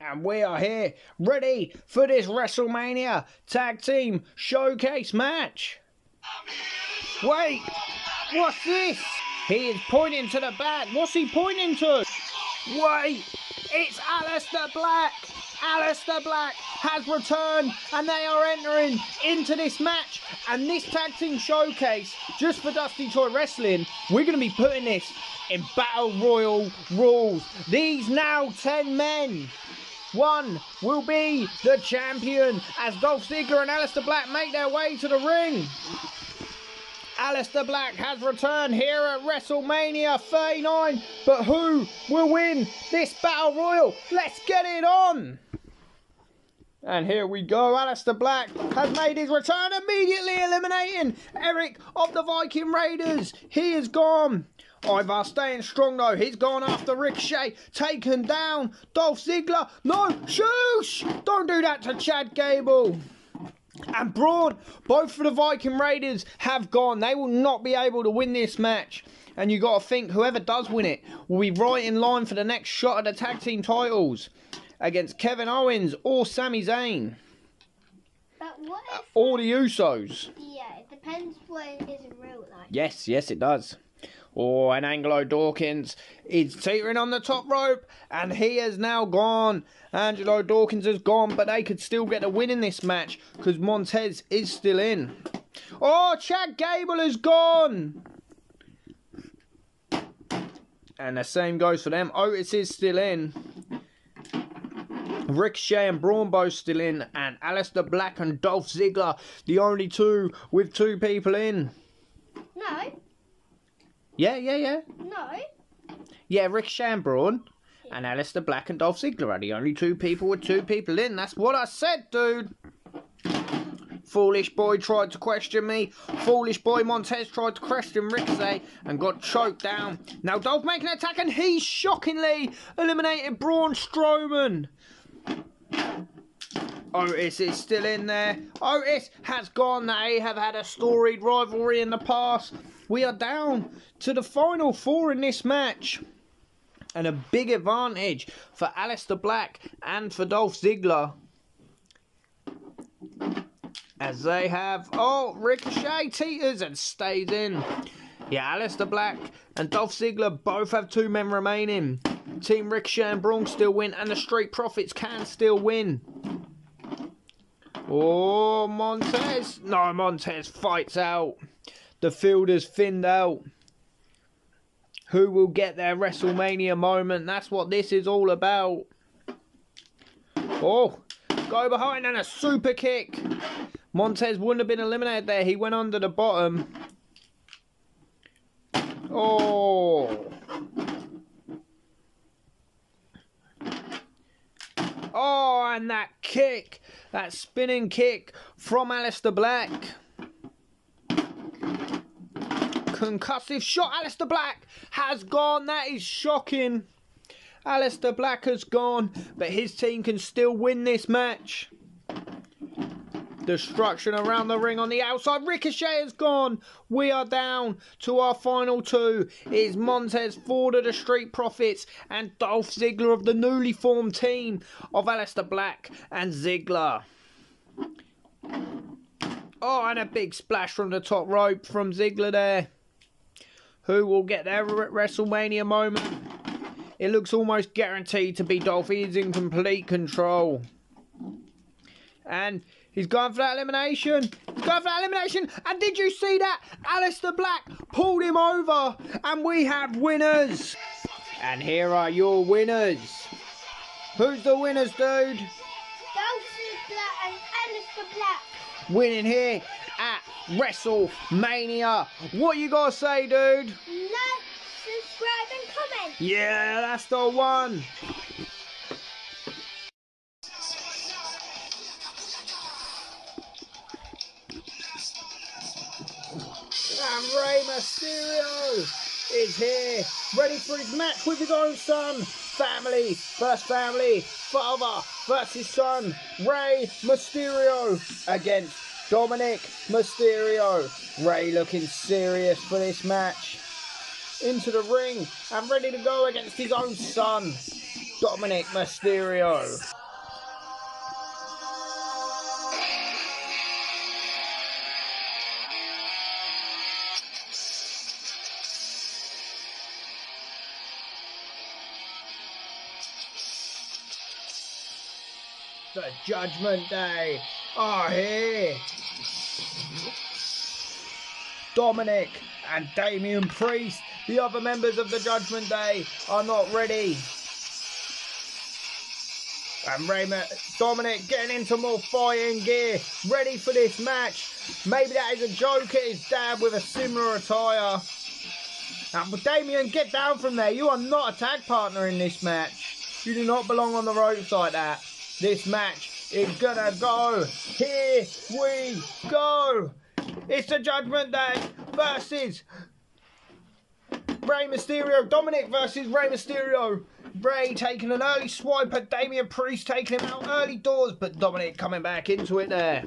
And we are here, ready for this WrestleMania Tag Team Showcase match. Wait, what's this? He is pointing to the back. What's he pointing to? Wait, it's Aleister Black. Aleister Black has returned and they are entering into this match. And this tag team showcase, just for Dusty Toy Wrestling, we're going to be putting this in Battle Royal rules. These now 10 men. One will be the champion as Dolph Ziggler and Aleister Black make their way to the ring. Aleister Black has returned here at WrestleMania 39, but who will win this Battle Royal? Let's get it on! And here we go. Aleister Black has made his return, immediately eliminating Erik of the Viking Raiders. He is gone. Ivar staying strong though. He's gone after Ricochet. Taken down. Dolph Ziggler. No, shush! Don't do that to Chad Gable. And Braun, both of the Viking Raiders have gone. They will not be able to win this match. And you got to think whoever does win it will be right in line for the next shot at the tag team titles against Kevin Owens or Sami Zayn. But what if? Or the Usos. Yeah, it depends what it is in real life. Yes, yes, it does. Oh, and Angelo Dawkins is teetering on the top rope, and he has now gone. Angelo Dawkins has gone, but they could still get a win in this match because Montez is still in. Oh, Chad Gable has gone. And the same goes for them. Otis is still in. Ricochet and Braun still in, and Aleister Black and Dolph Ziggler, the only two with two people in. No, Yeah, yeah, yeah. no. Yeah, Rick Braun and Aleister Black and Dolph Ziggler are the only two people with two people in. That's what I said, dude. Foolish boy tried to question me. Foolish boy Montez tried to question Ricochet and got choked down. Now Dolph making an attack and he shockingly eliminated Braun Strowman. Otis is still in there. Otis has gone. They have had a storied rivalry in the past. We are down to the final four in this match. And a big advantage for Aleister Black and for Dolph Ziggler. As they have. Oh, Ricochet teeters and stays in. Yeah, Aleister Black and Dolph Ziggler both have two men remaining. Team Ricochet and Braun still win, and the Street Profits can still win. Oh, Montez. No, Montez fights out. The field is thinned out. Who will get their WrestleMania moment? That's what this is all about. Oh, go behind and a super kick. Montez wouldn't have been eliminated there. He went under the bottom. Oh. Oh, and that kick, that spinning kick from Aleister Black. Concussive shot. Aleister Black has gone. That is shocking. Aleister Black has gone, but his team can still win this match. Destruction around the ring on the outside. Ricochet is gone. We are down to our final two. It is Montez Ford of the Street Profits and Dolph Ziggler of the newly formed team of Aleister Black and Ziggler. Oh, and a big splash from the top rope from Ziggler there. Who will get their WrestleMania moment? It looks almost guaranteed to be Dolph. He is in complete control. And he's gone for that elimination. He's gone for that elimination. And did you see that? Aleister Black pulled him over. And we have winners. And here are your winners. Who's the winners, dude? Dolph Ziggler and Aleister Black. Winning here at WrestleMania. What you gotta say, dude? Like, subscribe, and comment. Yeah, that's the one. Rey Mysterio is here, ready for his match with his own son. Family first family, father versus son. Rey Mysterio against Dominic Mysterio. Rey looking serious for this match into the ring and ready to go against his own son. Dominic Mysterio. The Judgment Day are here. Dominic and Damian Priest, the other members of the Judgment Day, are not ready. And Raymond, Dominic getting into more fighting gear, ready for this match. Maybe that is a joke at his dad with a similar attire. Now, Damian, get down from there. You are not a tag partner in this match. You do not belong on the ropes like that. This match is gonna go. Here we go. It's the Judgment Day versus Rey Mysterio. Dominic versus Rey Mysterio. Rey taking an early swipe at Damian Priest, taking him out early doors, but Dominic coming back into it there.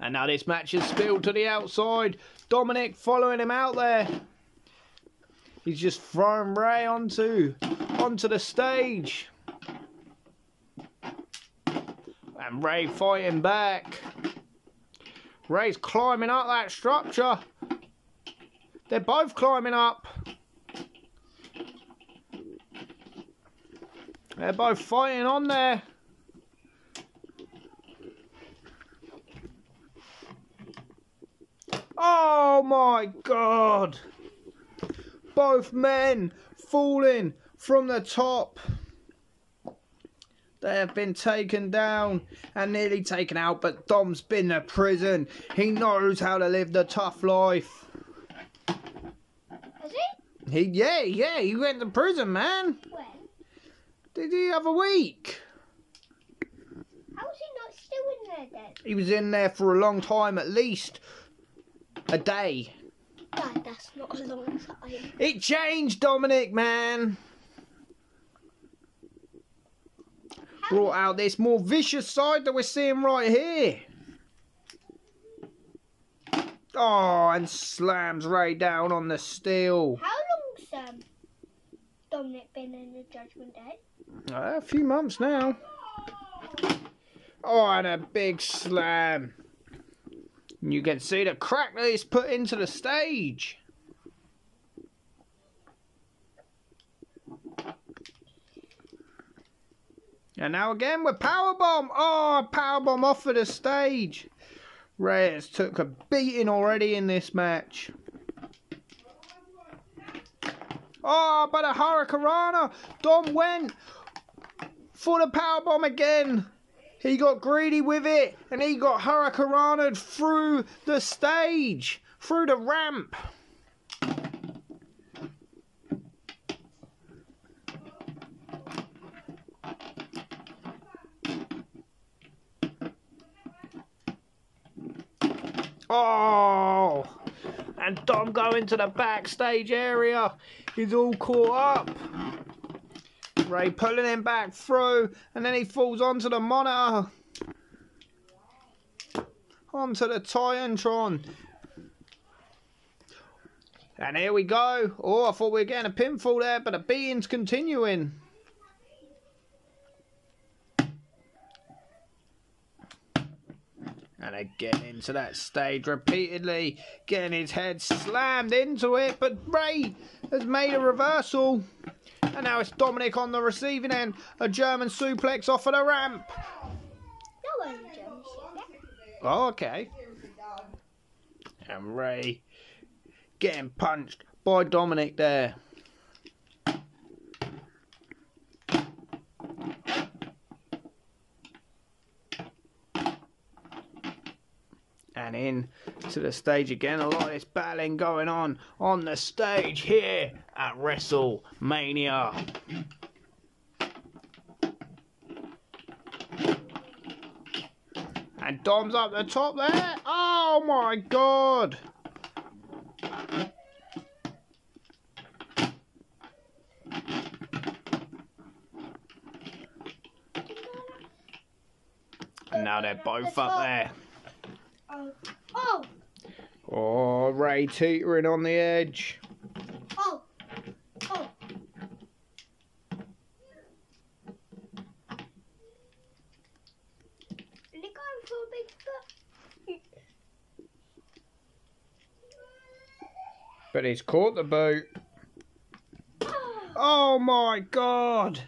And now this match is spilled to the outside. Dominic following him out there. He's just throwing Rey onto onto the stage. And Rey fighting back. Rey's climbing up that structure. They're both climbing up. They're both fighting on there. Oh my god! Both men falling from the top. They have been taken down and nearly taken out, but Dom's been to prison. He knows how to live the tough life. Has he? He, yeah, yeah, he went to prison, man. When? Did he have a week? How is he not still in there then? He was in there for a long time, at least a day. Dad, that's not a long time. It changed, Dominic, man. Brought out this more vicious side that we're seeing right here. Oh, and slams Rey down on the steel. How long's um, Dominic been in the Judgment Day? Uh, a few months now. Oh, and a big slam. You can see the crack that he's put into the stage. And now again with powerbomb. Oh, powerbomb off of the stage. Reyes took a beating already in this match. Oh, but a Hurricanrana. Dom went for the powerbomb again. He got greedy with it and he got Hurricanranaed through the stage, through the ramp. Oh! And Dom going to the backstage area. He's all caught up. Rey pulling him back through, and then he falls onto the monitor. Onto the Titantron. And here we go. Oh, I thought we were getting a pinfall there, but the beating's continuing. And again into that stage repeatedly, getting his head slammed into it. But Rey has made a reversal. And now it's Dominic on the receiving end. A German suplex off of the ramp. No one German shit. Oh, okay. And Rey getting punched by Dominic there. In to the stage again. A lot of this battling going on on the stage here at WrestleMania. And Dom's up the top there. Oh my god. And now they're both up there. Oh. Oh. Oh, Rey teetering on the edge. But he's caught the boot. Oh, oh my god!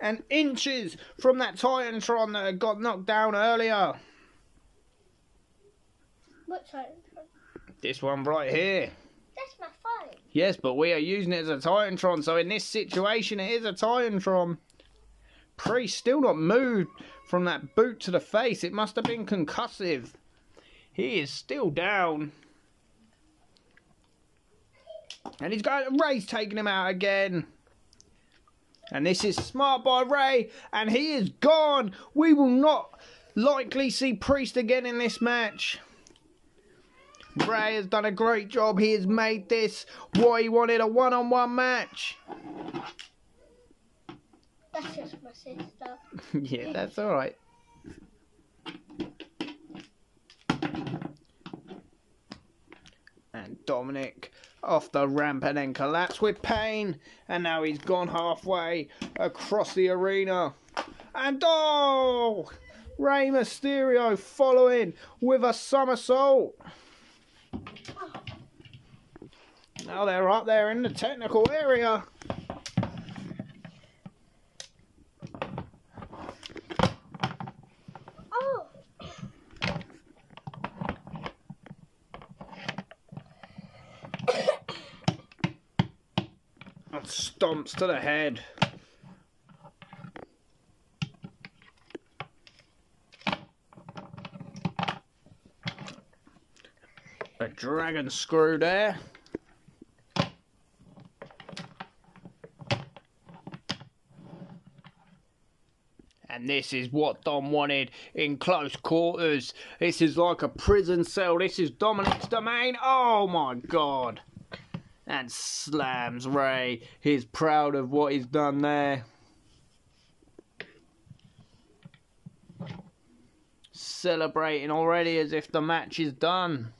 And inches from that Titantron that had got knocked down earlier. This one right here. That's my phone. Yes, but we are using it as a Titantron, so in this situation it is a Titantron. Priest still not moved from that boot to the face. It must have been concussive. He is still down. And he's got Rey's taking him out again. And this is smart by Rey, and he is gone. We will not likely see Priest again in this match. Rey has done a great job. He has made this what he wanted a one on one match. That's just my sister. yeah, that's alright. And Dominic off the ramp and then collapsed with pain. And now he's gone halfway across the arena. And oh! Rey Mysterio following with a somersault. Now they're up there in the technical area. Oh, stomps to the head. Dragon screw there. And this is what Dom wanted in close quarters. This is like a prison cell. This is Dominic's domain. Oh my god and slams Rey. He's proud of what he's done there. Celebrating already as if the match is done.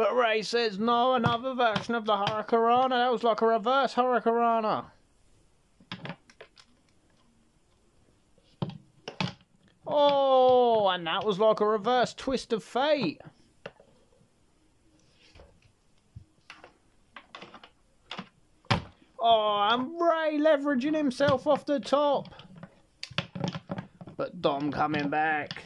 But Rey says no, another version of the Hurricanrana. That was like a reverse Hurricanrana. Oh, and that was like a reverse twist of fate. Oh, and Rey leveraging himself off the top. But Dom coming back.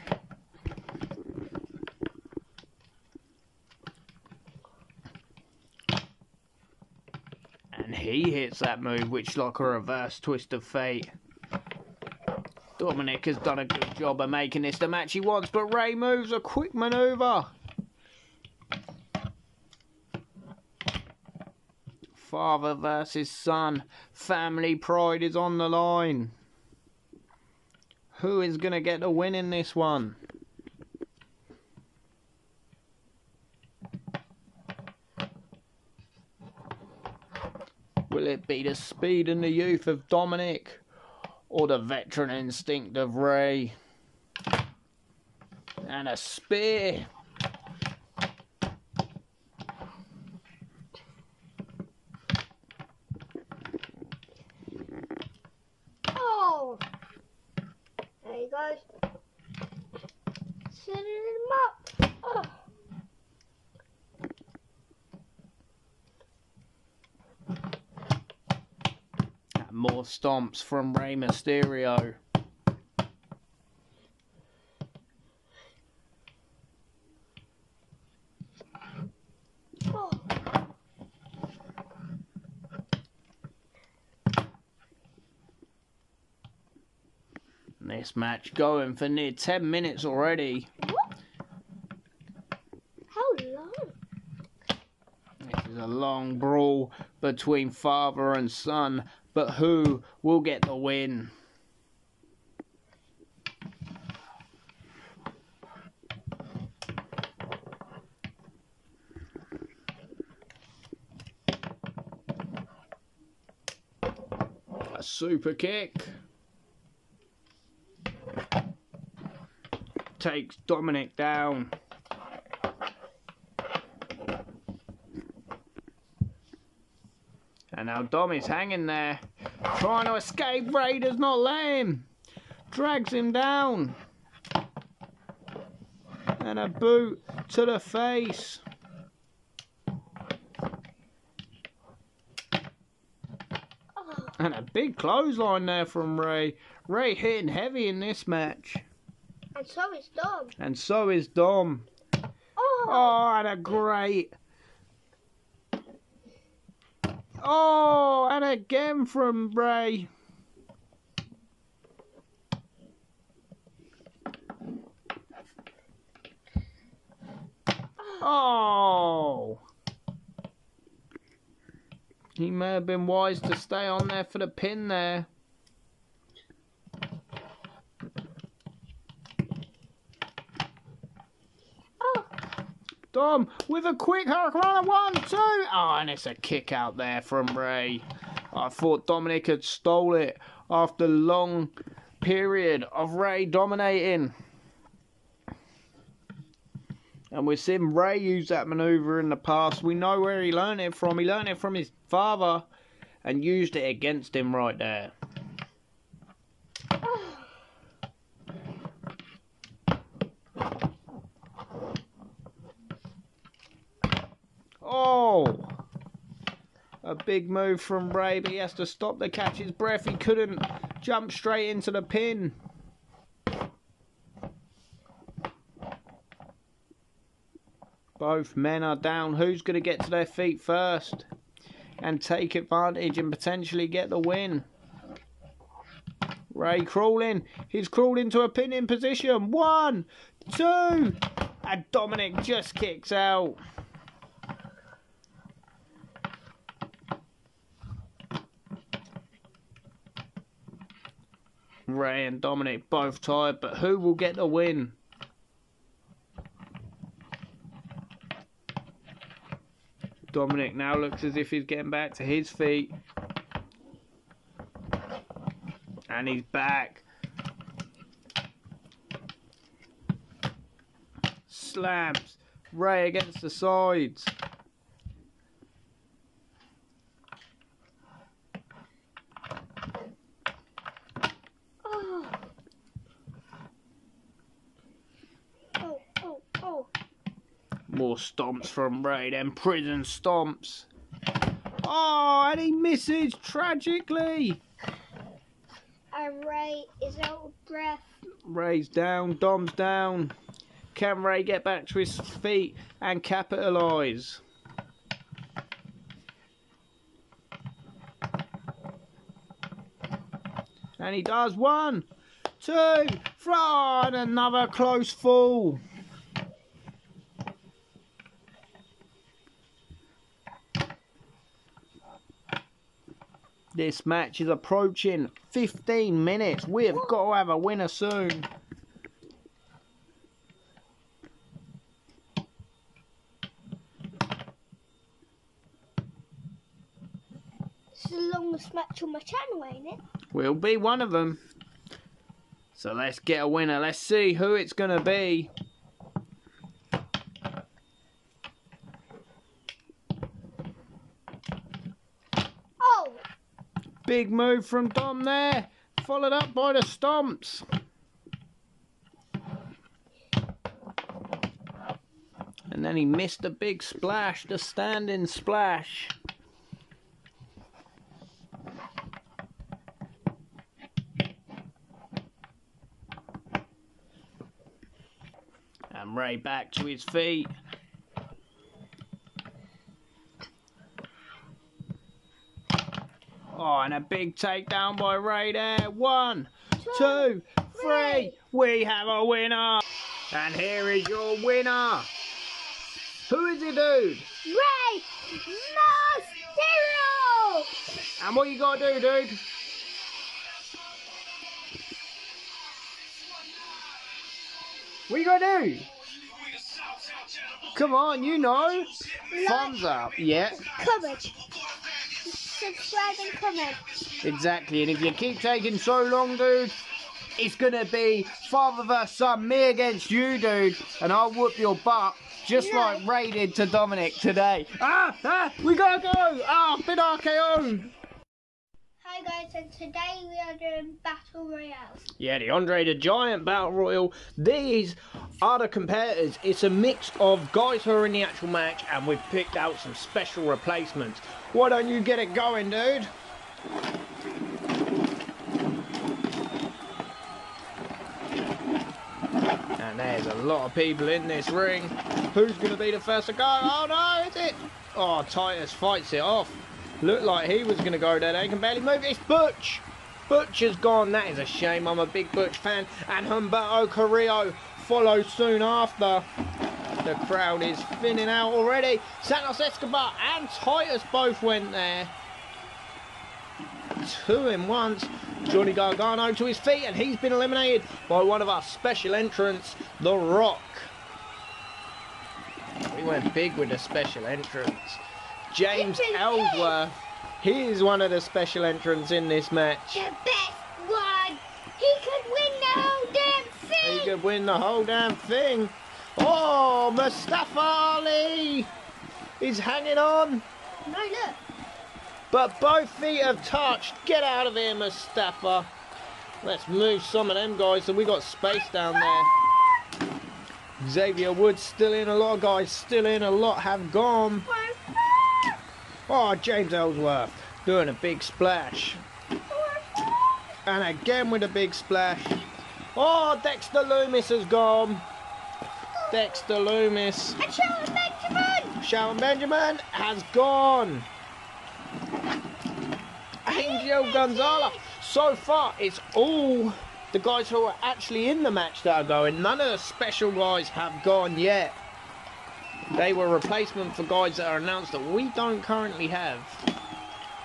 And he hits that move, which like a reverse twist of fate. Dominic has done a good job of making this the match he wants, but Rey moves a quick maneuver. Father versus son. Family pride is on the line. Who is going to get the win in this one? Be the speed and the youth of Dominic or the veteran instinct of Rey? And a spear. oh. There he goes. Setting him up. Oh. Stomps from Rey Mysterio. This match going for near 10 minutes already. What? How long? This is a long brawl between father and son, but who will get the win? A super kick. Takes Dominic down. And now Dom is hanging there, trying to escape. Rey does not let him. Drags him down. And a boot to the face. And a big clothesline there from Rey. Rey hitting heavy in this match. And so is Dom. And so is Dom. Oh, oh and a great Oh, and again from Bray. Oh. He may have been wise to stay on there for the pin there. Dom with a quick hurricane one, two. Oh, and it's a kick out there from Rey. I thought Dominic had stole it after long period of Rey dominating. And we've seen Rey use that maneuver in the past. We know where he learned it from. He learned it from his father and used it against him right there. Oh! A big move from Rey, but he has to stop to catch his breath. He couldn't jump straight into the pin. Both men are down. Who's going to get to their feet first and take advantage and potentially get the win? Rey crawling. He's crawled into a pinning position. One, two, and Dominic just kicks out. Rey and Dominic both tired, but who will get the win? Dominic now looks as if he's getting back to his feet. And he's back. Slams Rey against the sides. oh. Oh, oh, oh. Stomps from Rey, then prison stomps. Oh, and he misses tragically. And Rey is out of breath. Rey's down, Dom's down. Can Rey get back to his feet and capitalise? And he does one, two, three, and another close fall. This match is approaching 15 minutes. We've got to have a winner soon. This is the longest match on my channel, ain't it? We'll be one of them. So let's get a winner. Let's see who it's going to be. Oh, Big move from Dom there. Followed up by the stomps. And then he missed a big splash, the standing splash. And Rey back to his feet. And a big takedown by Rey there. One, two, three. We have a winner. And here is your winner. Who is it, dude? Rey Mysterio! And what you gotta do, dude? What you gotta do? Come on, you know. Thumbs up. Yeah, Comment. Subscribe and comment. exactly. And if you keep taking so long, dude, it's gonna be father versus son, me against you, dude, and I'll whoop your butt. Just No. like Rey did to Dominic today. Ah, ah, we gotta go. Ah, been RKO. Hi guys, and today we are doing Battle Royale. Yeah, the Andre the Giant Battle Royal. These are the competitors. It's a mix of guys who are in the actual match and we've picked out some special replacements. Why don't you get it going, dude? And there's a lot of people in this ring. Who's going to be the first to go? Oh no, is it? Oh, Titus fights it off. Looked like he was going to go there. They can barely move. It's Butch. Butch has gone. That is a shame. I'm a big Butch fan. And Humberto Carrillo follows soon after. The crowd is thinning out already. Santos Escobar and Titus both went there. Two in once. Johnny Gargano to his feet and he's been eliminated by one of our special entrants, The Rock. We went big with the special entrance. James Ellsworth. He is one of the special entrants in this match. The best one. He could win the whole damn thing. He could win the whole damn thing. Oh, Mustafa Ali! He's hanging on. No, look. But both feet have touched. Get out of here, Mustafa. Let's move some of them guys so we got space down there. Xavier Woods still in. A lot of guys still in. A lot have gone. Oh, James Ellsworth doing a big splash. And again with a big splash. Oh, Dexter Lumis has gone. Dexter Lumis. And Shelton Benjamin. Shelton Benjamin has gone. Angel Gonzalez. So far, it's all the guys who are actually in the match that are going. None of the special guys have gone yet. They were replacement for guys that are announced that we don't currently have.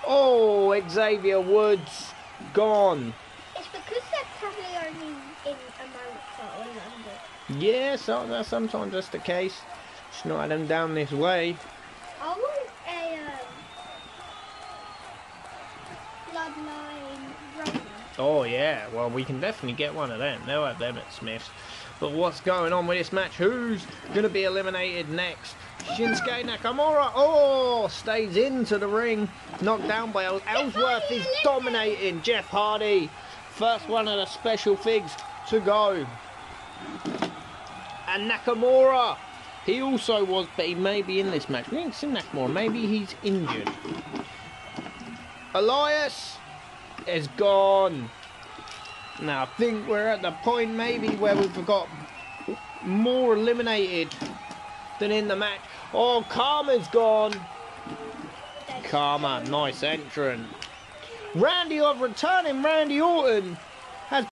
Oh, Xavier Woods gone. It's because they're probably only in America or London. Yeah, so that's sometimes just the case. Just not them down this way. I want a um, bloodline Roman. Oh yeah, well we can definitely get one of them. They'll have them at Smyths. But what's going on with this match? Who's going to be eliminated next? Shinsuke Nakamura, oh, stays into the ring. Knocked down by Ellsworth is dominating Jeff Hardy. First one of the special figs to go. And Nakamura, he also was, but he may be in this match. We ain't seen Nakamura, maybe he's injured. Elias is gone. Now I think we're at the point maybe where we've got more eliminated than in the match. Oh, Karma's gone. Karma, nice entrance. Randy of returning Randy Orton